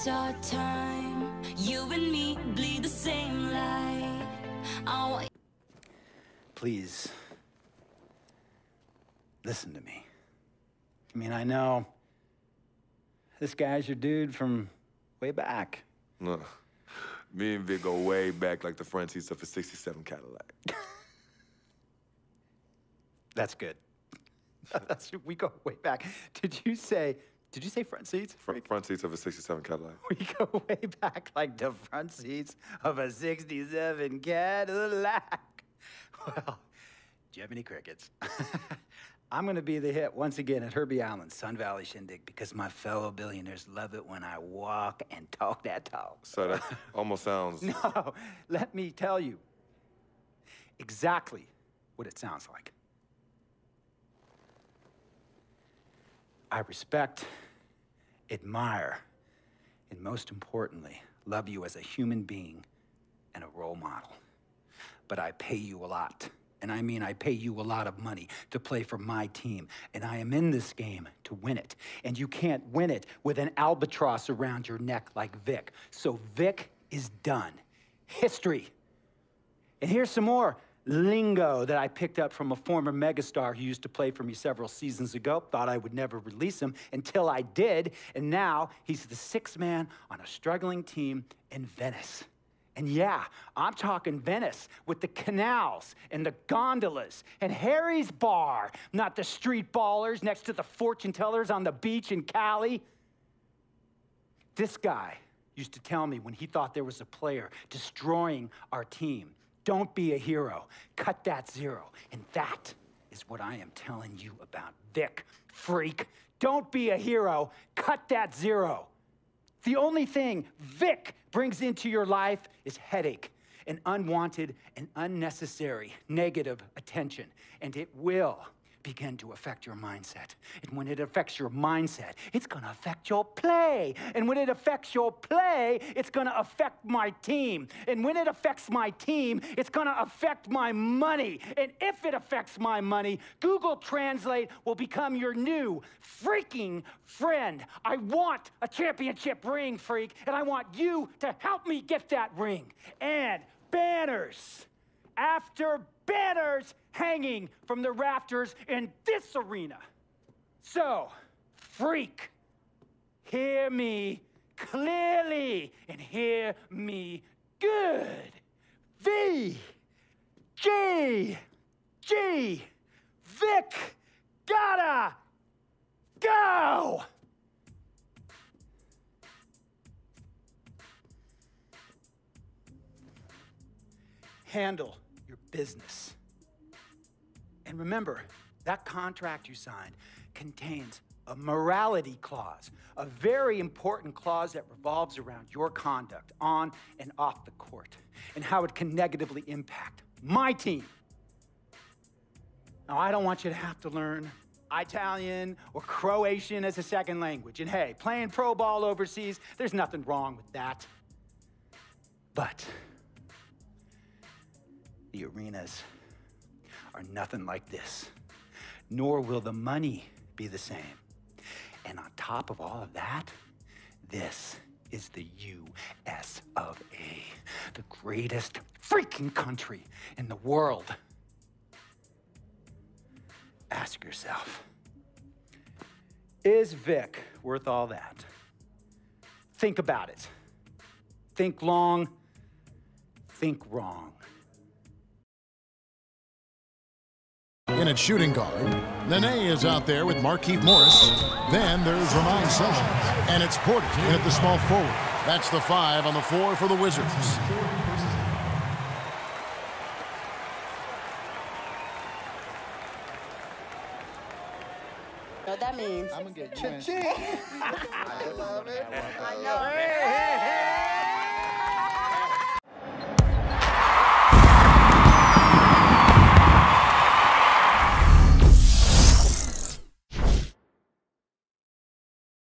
it's our time. You and me bleed the same light. I Please, listen to me. I mean, I know this guy's your dude from way back. No. Me and Vic go way back like the front seats of a 67 Cadillac. That's good. That's, we go way back. Did you say, did you say front seats? Front, front seats of a 67 Cadillac. We go way back like the front seats of a 67 Cadillac. Well, Jiminy Crickets. I'm going to be the hit once again at Herbie Island, Sun Valley Shindig because my fellow billionaires love it when I walk and talk that talk. So that almost sounds. No, let me tell you exactly what it sounds like. I respect, admire, and most importantly, love you as a human being and a role model. But I pay you a lot. And I mean, I pay you a lot of money to play for my team. And I am in this game to win it. And you can't win it with an albatross around your neck like Vic. So Vic is done. History. And here's some more lingo that I picked up from a former megastar who used to play for me several seasons ago. Thought I would never release him until I did. And now he's the sixth man on a struggling team in Venice. And yeah, I'm talking Venice with the canals and the gondolas and Harry's bar, not the street ballers next to the fortune tellers on the beach in Cali. This guy used to tell me when he thought there was a player destroying our team don't be a hero, cut that zero. And that is what I am telling you about Vic, freak. Don't be a hero, cut that zero. The only thing Vic brings into your life is headache and unwanted and unnecessary negative attention. And it will begin to affect your mindset. And when it affects your mindset, it's going to affect your play. And when it affects your play, it's going to affect my team. And when it affects my team, it's going to affect my money. And if it affects my money, Google Translate will become your new freaking friend. I want a championship ring, freak, and I want you to help me get that ring. And banners after banners hanging from the rafters in this arena. So, freak, hear me clearly and hear me good. V, G, G, Vic, gotta go. Handle business. And remember, that contract you signed contains a morality clause, a very important clause that revolves around your conduct on and off the court and how it can negatively impact my team. Now, I don't want you to have to learn Italian or Croatian as a second language. And hey, playing pro ball overseas, there's nothing wrong with that. But the arenas are nothing like this, nor will the money be the same. And on top of all of that, this is the US of A, the greatest freaking country in the world. Ask yourself, is Vic worth all that? Think about it. Think long, think wrong. In at shooting guard. Nene is out there with Markieff Morris. Then there's Ramon Sessions. And it's Porter in at the small forward. That's the five on the floor for the Wizards. know what that means. I'm gonna get you. I love it. I know. Hey, hey, hey!